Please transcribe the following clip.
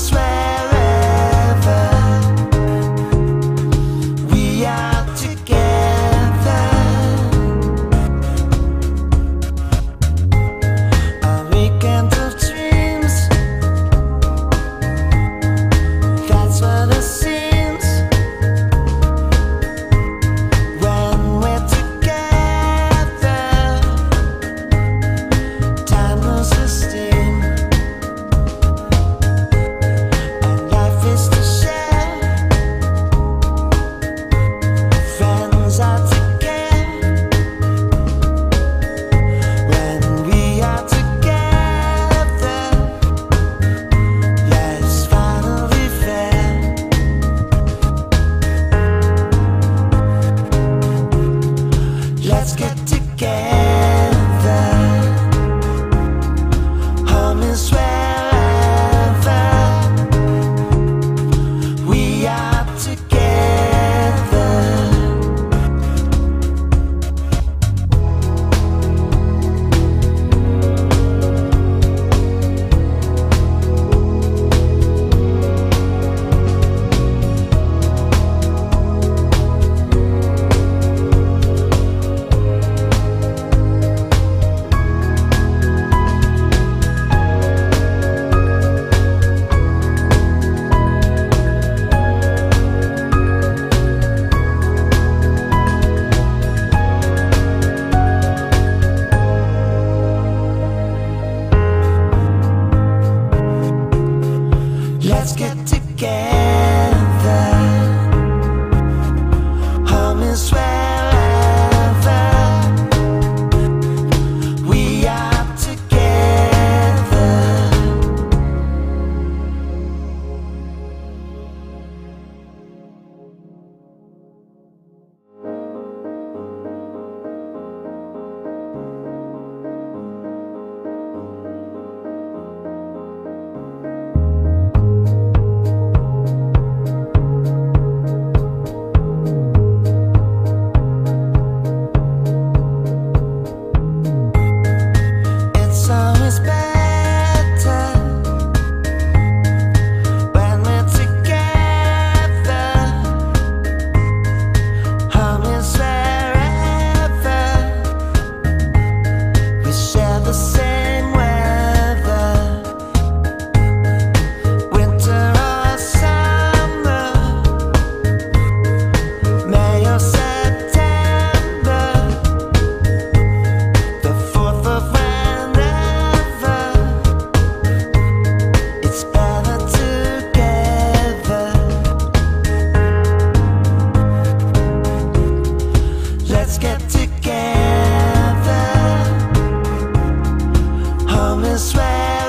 swear time.